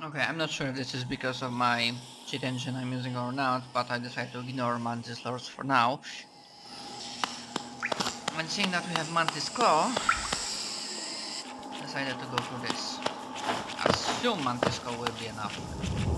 Okay, I'm not sure if this is because of my cheat engine I'm using or not, but I decided to ignore Mantis Lords for now. And seeing that we have Mantis Claw, decided to go through this. Assume Mantis Claw will be enough.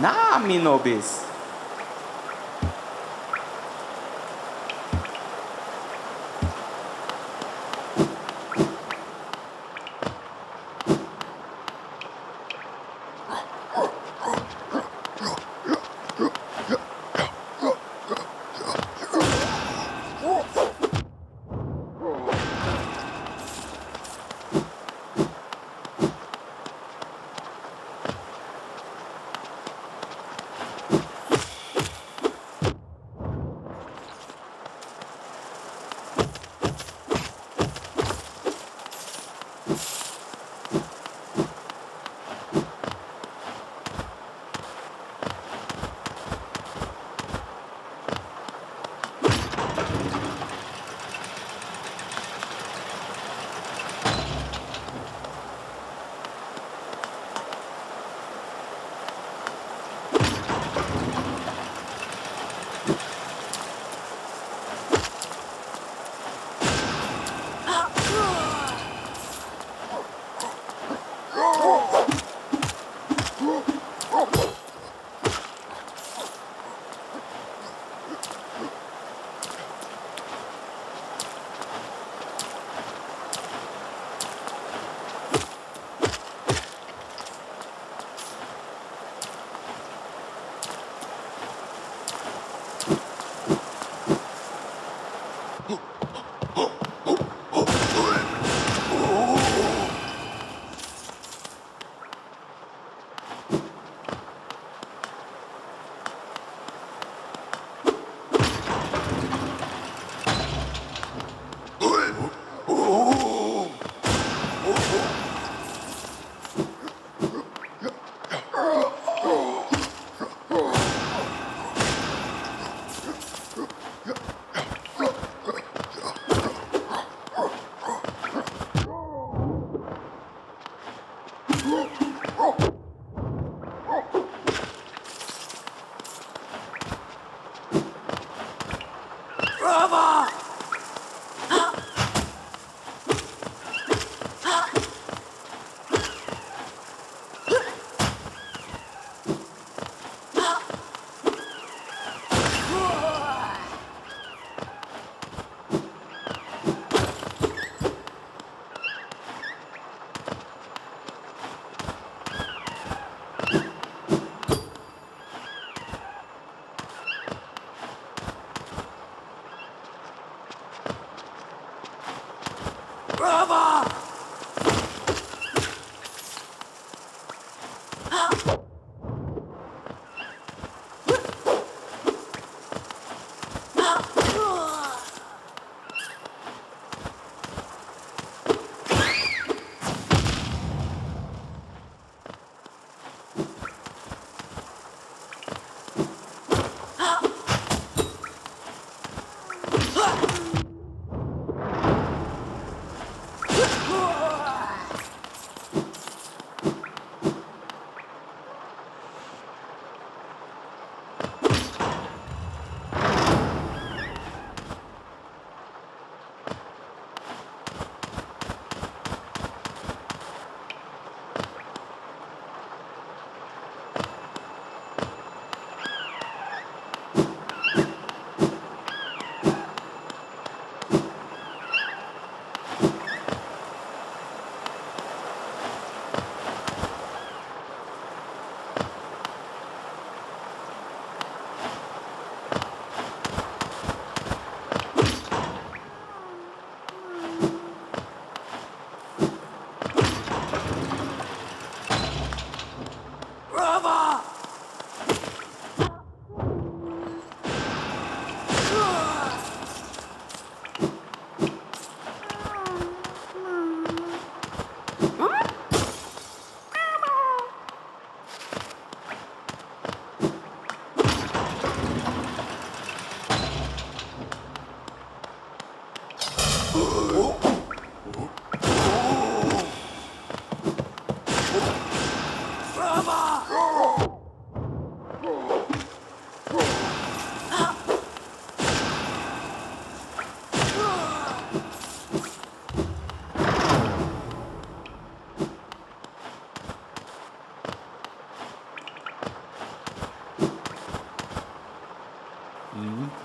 Na, Minobis.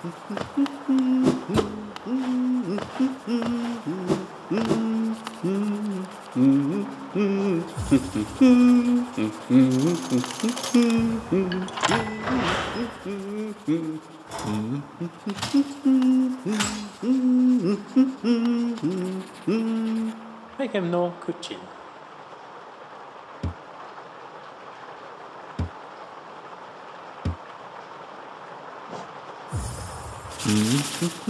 Mm-hmm. Mm-hmm.